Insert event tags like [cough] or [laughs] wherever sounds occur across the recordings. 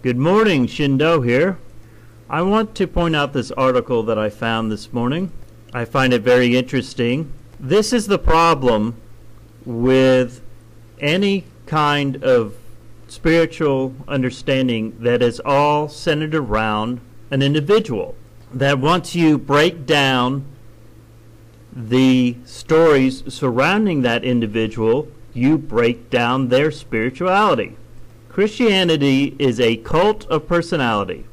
Good morning, Shindo here. I want to point out this article that I found this morning. I find it very interesting. This is the problem with any kind of spiritual understanding that is all centered around an individual. That once you break down the stories surrounding that individual, you break down their spirituality. Christianity is a cult of personality.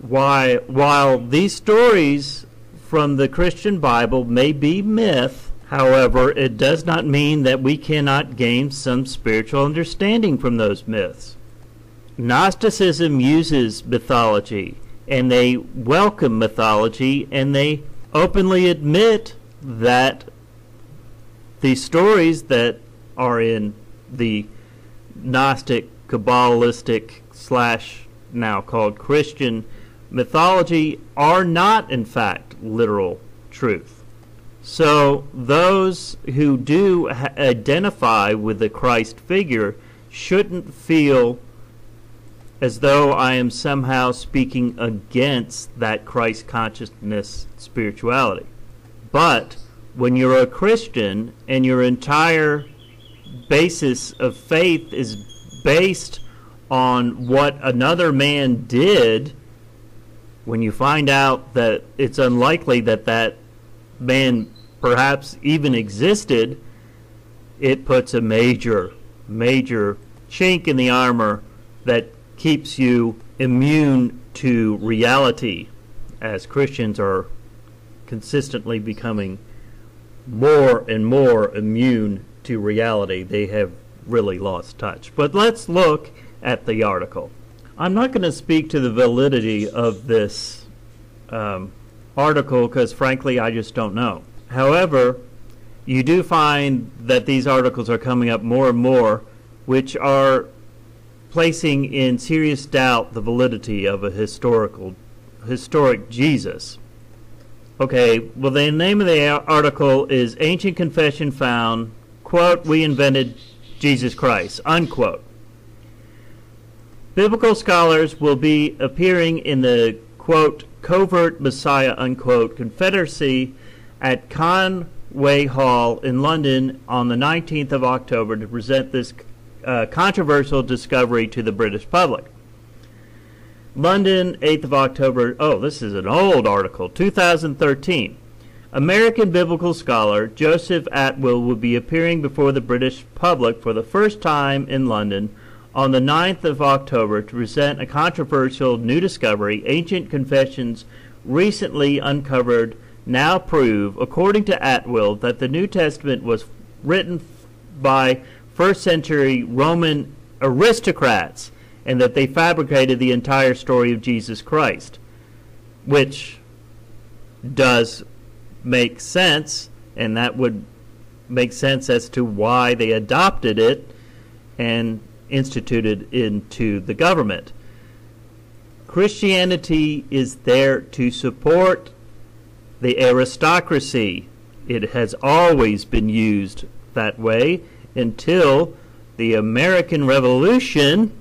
Why, while these stories from the Christian Bible may be myth, however, it does not mean that we cannot gain some spiritual understanding from those myths. Gnosticism uses mythology, and they welcome mythology, and they openly admit that the stories that are in the Gnostic, Kabbalistic, slash now called Christian mythology are not, in fact, literal truth. So those who do identify with the Christ figure shouldn't feel as though I am somehow speaking against that Christ consciousness spirituality. But when you're a Christian and your entire basis of faith is based on what another man did, when you find out that it's unlikely that that man perhaps even existed, it puts a major, major chink in the armor that keeps you immune to reality as Christians are consistently becoming more and more immune to reality. They have really lost touch. But let's look at the article. I'm not going to speak to the validity of this um, article because, frankly, I just don't know. However, you do find that these articles are coming up more and more, which are placing in serious doubt the validity of a historical, historic Jesus. Okay, well, the name of the article is Ancient Confession Found, quote, We Invented Jesus Christ, unquote. Biblical scholars will be appearing in the, quote, Covert Messiah, unquote, Confederacy at Conway Hall in London on the 19th of October to present this uh, controversial discovery to the British public. London, 8th of October. Oh, this is an old article, 2013. American biblical scholar Joseph Atwill will be appearing before the British public for the first time in London on the 9th of October to present a controversial new discovery. Ancient confessions recently uncovered now prove, according to Atwill, that the New Testament was written by first century Roman aristocrats and that they fabricated the entire story of Jesus Christ, which does make sense, and that would make sense as to why they adopted it and instituted into the government. Christianity is there to support the aristocracy. It has always been used that way until the American Revolution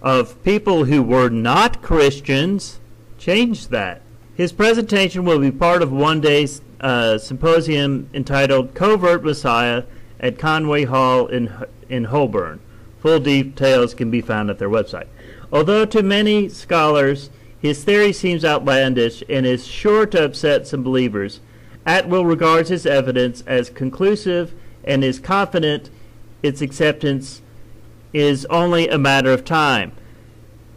of people who were not Christians changed that. His presentation will be part of one day's uh, symposium entitled Covert Messiah at Conway Hall in, in Holborn. Full details can be found at their website. Although to many scholars his theory seems outlandish and is sure to upset some believers, Atwill regards his evidence as conclusive and is confident its acceptance is only a matter of time.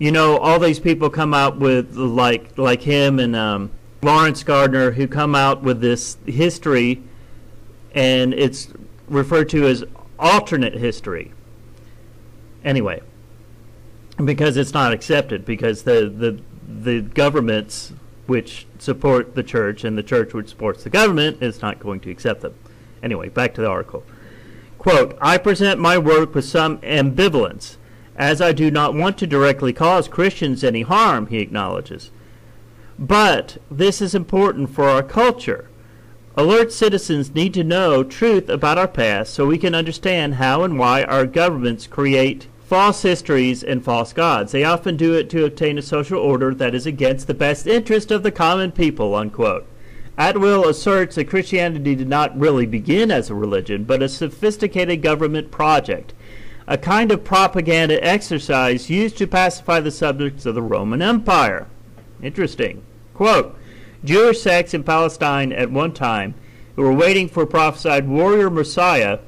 You know, all these people come out with like like him and um, Laurence Gardner, who come out with this history, and it's referred to as alternate history. Anyway, because it's not accepted, because the the the governments which support the church and the church which supports the government is not going to accept them. Anyway, back to the article. Quote, I present my work with some ambivalence, as I do not want to directly cause Christians any harm, he acknowledges. But this is important for our culture. Alert citizens need to know truth about our past so we can understand how and why our governments create false histories and false gods. They often do it to obtain a social order that is against the best interest of the common people, unquote. Atwill asserts that Christianity did not really begin as a religion, but a sophisticated government project, a kind of propaganda exercise used to pacify the subjects of the Roman Empire. Interesting. Quote Jewish sects in Palestine at one time, who were waiting for a prophesied warrior Messiah,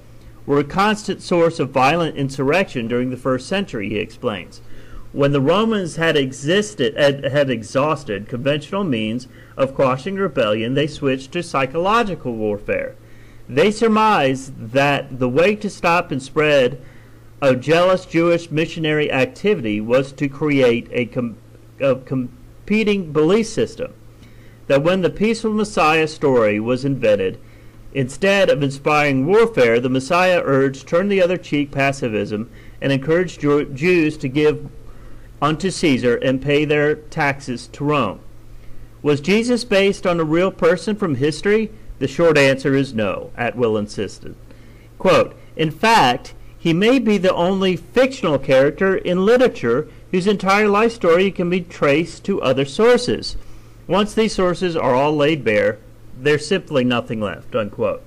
were a constant source of violent insurrection during the first century, he explains. When the Romans had existed had, had exhausted conventional means of quashing rebellion, they switched to psychological warfare. They surmised that the way to stop and spread a jealous Jewish missionary activity was to create a, com- a competing belief system. That when the peaceful Messiah story was invented, instead of inspiring warfare, the Messiah urged turn the other cheek pacifism and encouraged Jews to give unto Caesar and pay their taxes to Rome. Was Jesus based on a real person from history? The short answer is no, Atwill insisted. Quote, In fact, he may be the only fictional character in literature whose entire life story can be traced to other sources. Once these sources are all laid bare, there's simply nothing left. Unquote.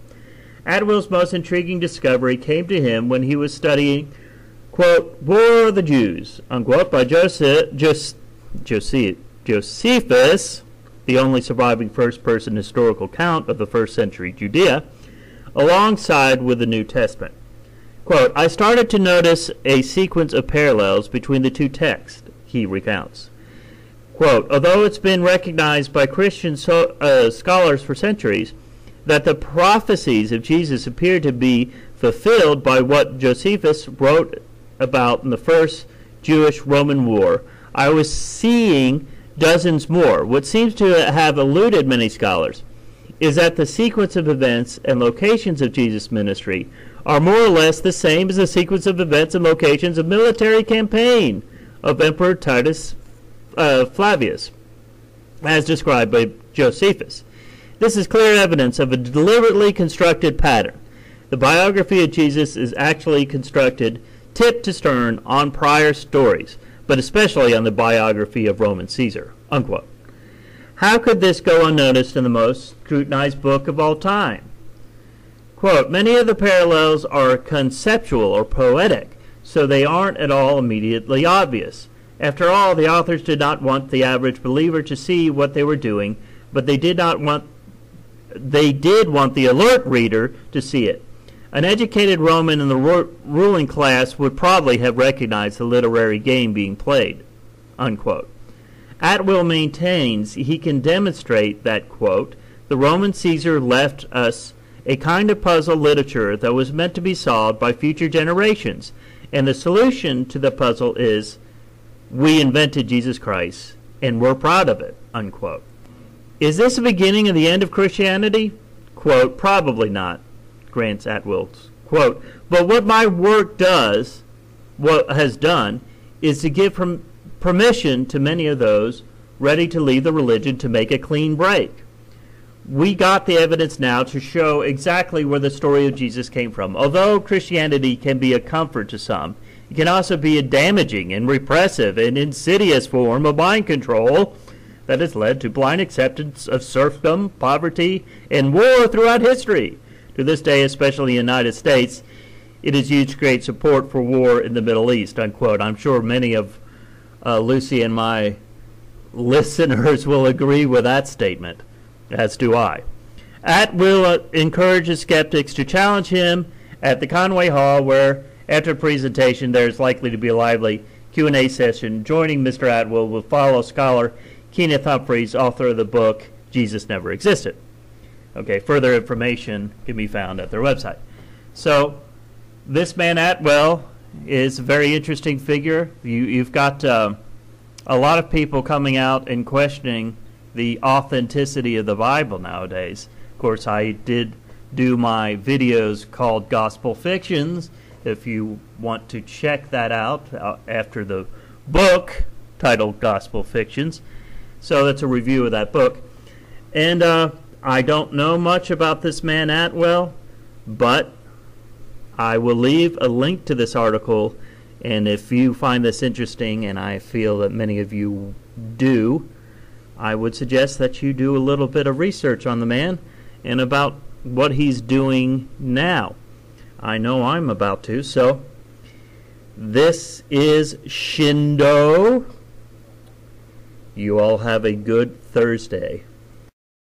Atwill's most intriguing discovery came to him when he was studying, quote, War of the Jews, unquote, by Joseph, Jos, Joseph, Josephus, the only surviving first person historical account of the first century Judea, alongside with the New Testament. Quote, I started to notice a sequence of parallels between the two texts, he recounts. Quote, although it's been recognized by Christian so, uh, scholars for centuries that the prophecies of Jesus appear to be fulfilled by what Josephus wrote about in the first Jewish Roman War, I was seeing dozens more. What seems to have eluded many scholars is that the sequence of events and locations of Jesus' ministry are more or less the same as the sequence of events and locations of military campaign of Emperor Titus uh, Flavius, as described by Josephus. This is clear evidence of a deliberately constructed pattern. The biography of Jesus is actually constructed tip to stern on prior stories but especially on the biography of Roman Caesar. Unquote. How could this go unnoticed in the most scrutinized book of all time? Quote, Many of the parallels are conceptual or poetic, so they aren't at all immediately obvious. After all, the authors did not want the average believer to see what they were doing, but they did not want they did want the alert reader to see it. An educated Roman in the ru- ruling class would probably have recognized the literary game being played. Unquote. Atwill maintains he can demonstrate that, quote, the Roman Caesar left us a kind of puzzle literature that was meant to be solved by future generations, and the solution to the puzzle is we invented Jesus Christ, and we're proud of it, unquote. Is this the beginning of the end of Christianity? Quote, probably not grants Atwill's quote. But what my work does, what has done, is to give perm- permission to many of those ready to leave the religion to make a clean break. We got the evidence now to show exactly where the story of Jesus came from. Although Christianity can be a comfort to some, it can also be a damaging and repressive and insidious form of mind control that has led to blind acceptance of serfdom, poverty, and war throughout history. To this day, especially in the United States, it is used to create support for war in the Middle East, unquote. I'm sure many of uh, Lucy and my [laughs] listeners will agree with that statement, as do I. Atwill uh, encourages skeptics to challenge him at the Conway Hall, where after presentation there is likely to be a lively Q&A session. Joining Mr. Atwill will follow scholar Kenneth Humphreys, author of the book Jesus Never Existed. Okay, further information can be found at their website. So, this man Atwill is a very interesting figure. You, you've got uh, a lot of people coming out and questioning the authenticity of the Bible nowadays. Of course, I did do my videos called Gospel Fictions. If you want to check that out uh, after the book titled Gospel Fictions. So that's a review of that book. And uh, I don't know much about this man Atwill, but I will leave a link to this article And if you find this interesting, and I feel that many of you do, I would suggest that you do a little bit of research on the man and about what he's doing now. I know I'm about to, so this is Shindo. You all have a good Thursday.